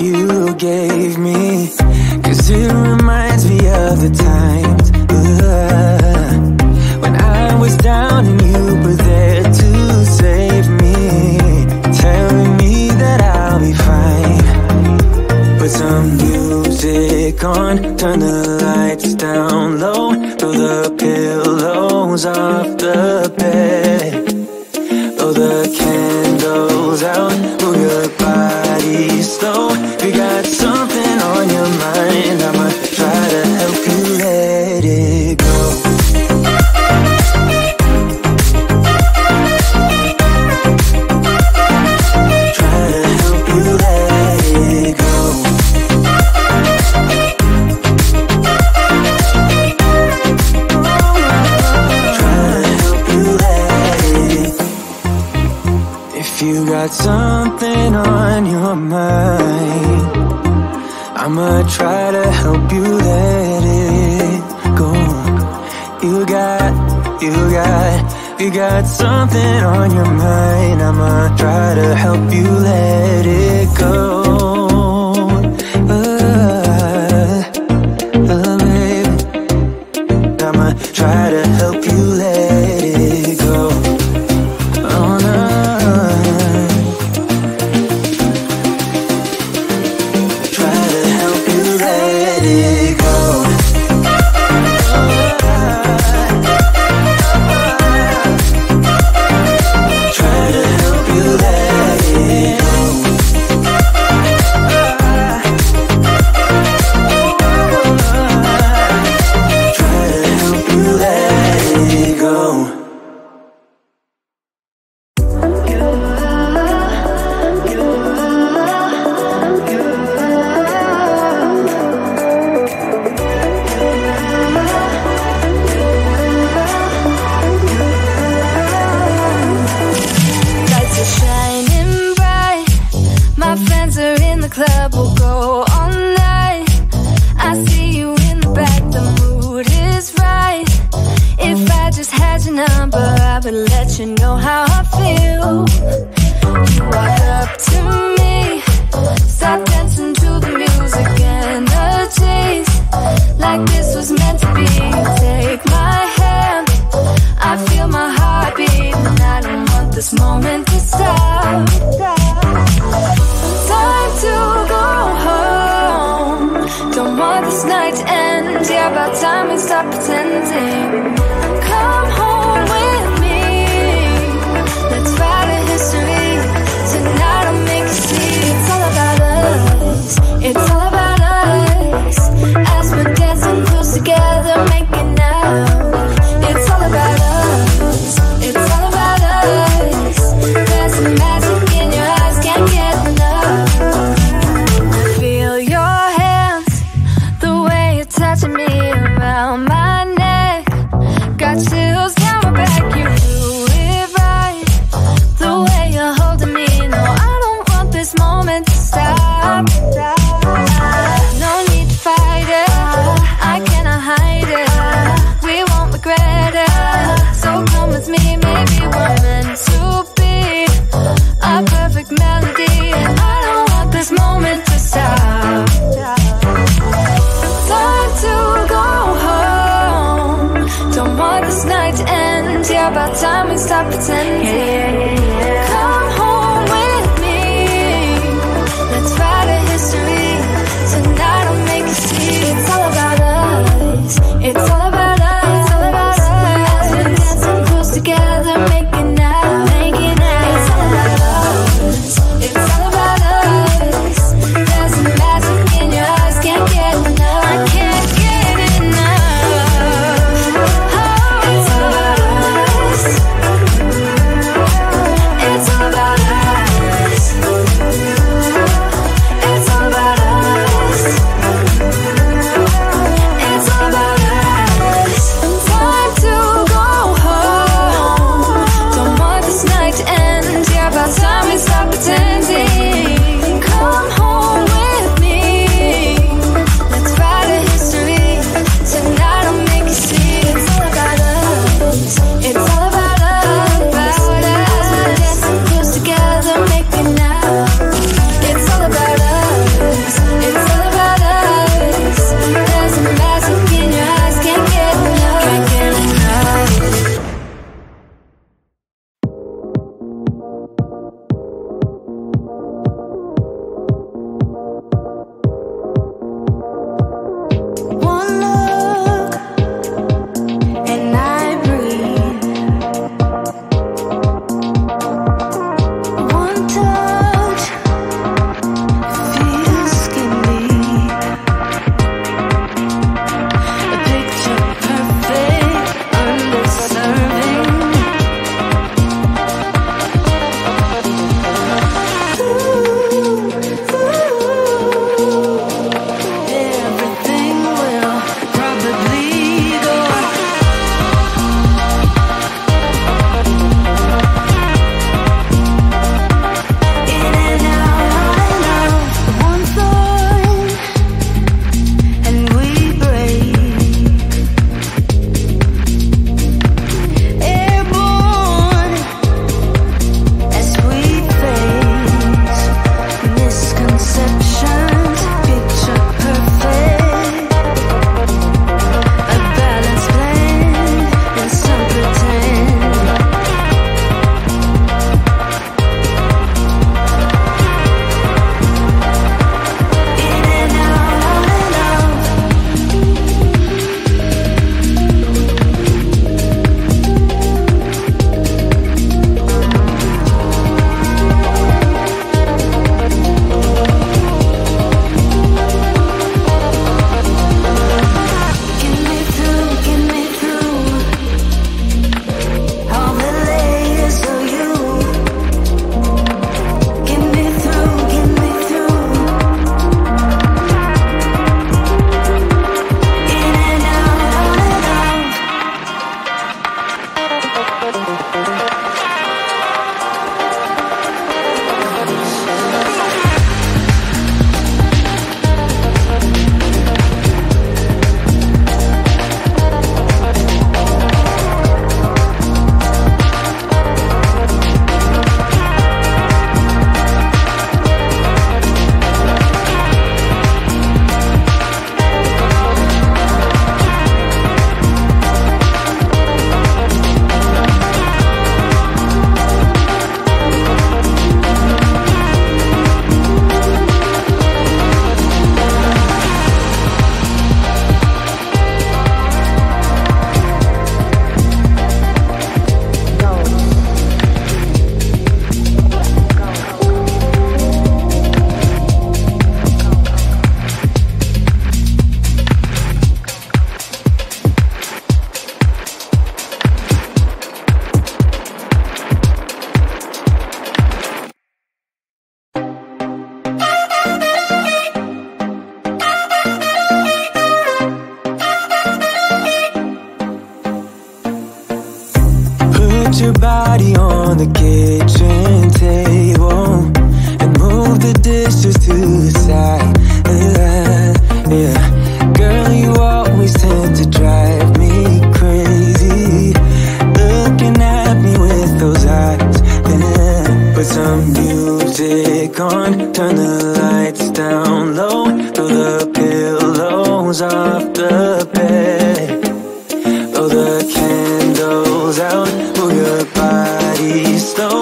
you gave me. Cause it reminds me of the times uh, When I was down and you were there to save me Telling me that I'll be fine. Put some music on, turn the lights down low Throw the pillows off the your body You got something on your mind. you got something on your mind. I'ma try to help you let it go. You got, you got, you got something on your mind. I'ma try to help you let it go. now number, I would let you know how I feel. You walk up to me, start dancing to the music and the chase, like this was meant to be. Take my hand, I feel my heartbeat, and I don't want this moment to stop. Time to go home. Don't want this night to end. Yeah, about time we stop pretending. about time we stop pretending. Yeah. pretend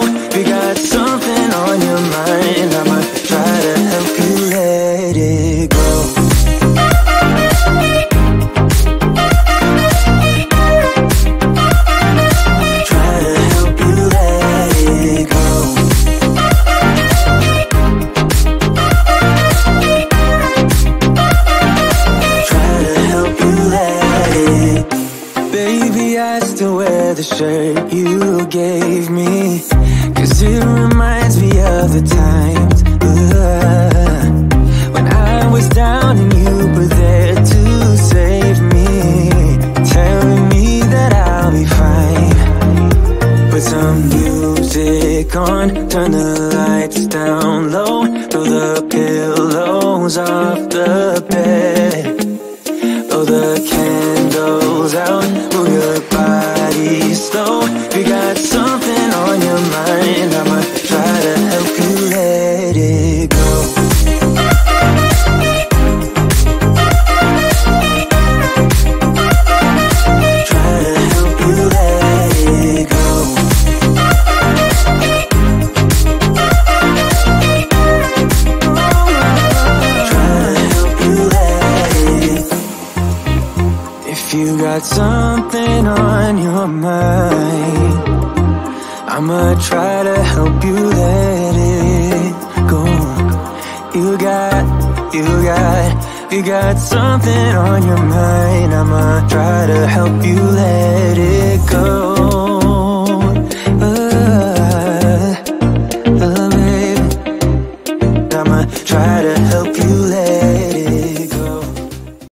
body you gave me. Cause it reminds me of the times uh, When I was down and you were there to save me. Telling me that I'll be fine. Put some music on, turn the lights down low Throw the pillows off the bed. Blow the candles out, move your body slow you got something on your mind, I'ma try to help you let it go. You got, you got, you got something on your mind, I'ma try to help you let it go.